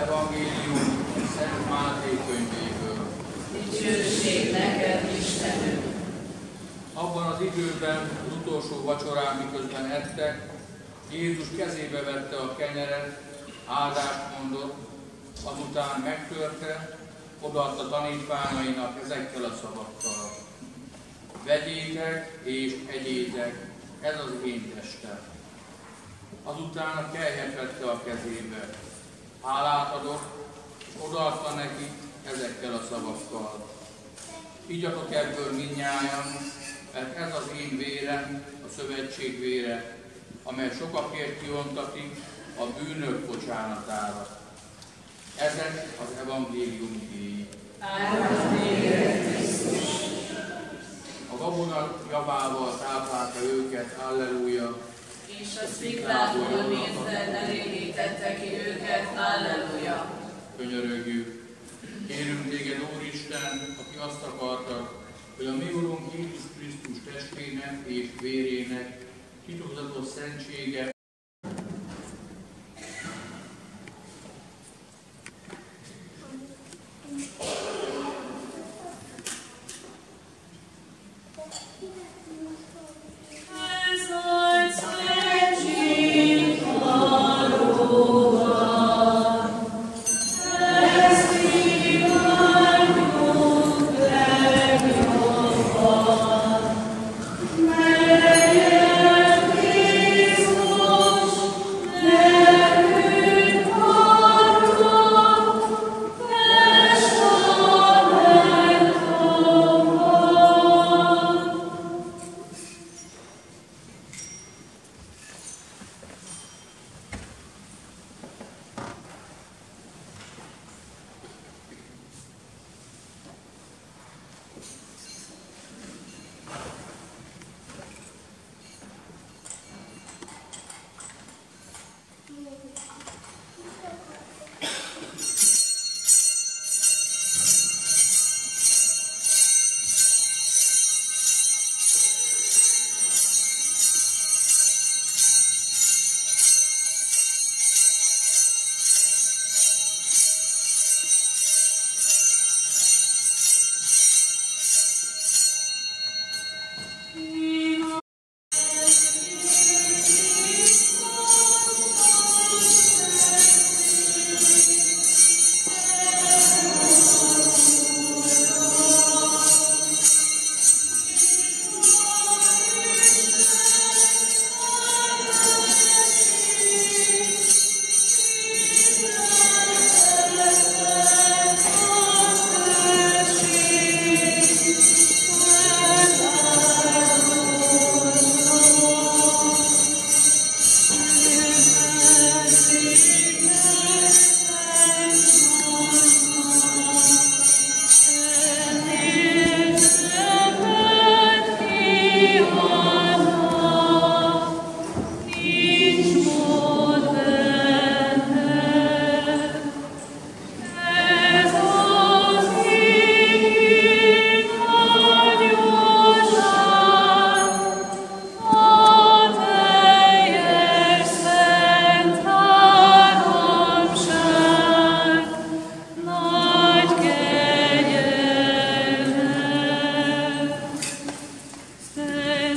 Evangélium Szent Máté könyvéből. Dicsőség neked, Istenünk! Abban az időben, az utolsó vacsorán, miközben ettek, Jézus kezébe vette a kenyeret, áldást mondott, azután megtörte, odaadta tanítványainak ezekkel a szavakkal. Vegyétek és egyétek, ez az én testem. Azután a kelyhet vette a kezébe, hálát adott, és odaadta neki ezekkel a szavakkal. Igyatok ebből minnyájan, mert ez az én vérem, a szövetség vére, amely sokakért kiontatik a bűnök bocsánatára. Ezek az evangélium díj. A gabona javával táplálta őket, alleluja, És a sziklából nézve Alleluja! Könyörögjük. Kérünk téged, Úristen, aki azt akarta, hogy a mi Urunk Jézus Krisztus testének és vérének titokzatos szentsége